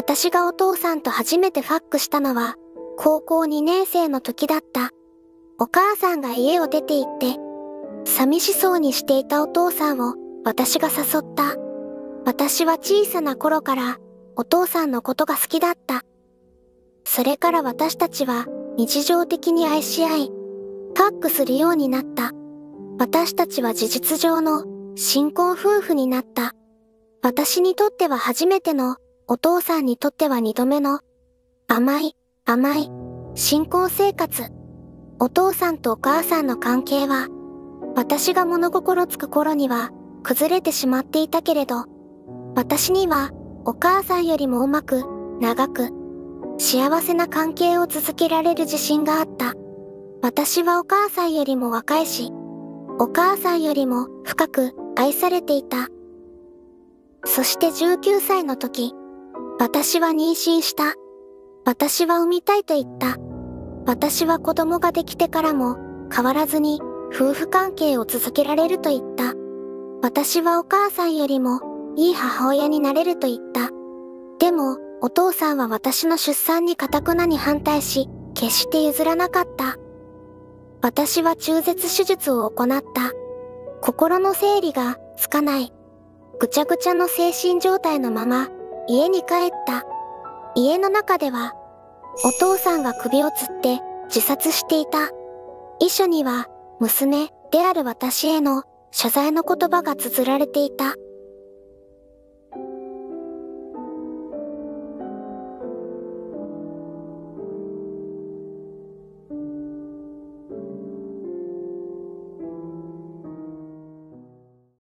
私がお父さんと初めてファックしたのは、高校2年生の時だった。お母さんが家を出て行って、寂しそうにしていたお父さんを私が誘った。私は小さな頃からお父さんのことが好きだった。それから私たちは日常的に愛し合い、パックするようになった。私たちは事実上の新婚夫婦になった。私にとっては初めての、お父さんにとっては二度目の、甘い、甘い、新婚生活。お父さんとお母さんの関係は、私が物心つく頃には崩れてしまっていたけれど、私にはお母さんよりもうまく、長く、幸せな関係を続けられる自信があった。私はお母さんよりも若いし、お母さんよりも深く愛されていた。そして19歳の時、私は妊娠した。私は産みたいと言った。私は子供ができてからも変わらずに夫婦関係を続けられると言った。私はお母さんよりもいい母親になれると言った。でも、お父さんは私の出産に堅くなに反対し、決して譲らなかった。私は中絶手術を行った。心の整理がつかない。ぐちゃぐちゃの精神状態のまま家に帰った。家の中ではお父さんが首をつって自殺していた。遺書には娘である私への謝罪の言葉が綴られていた。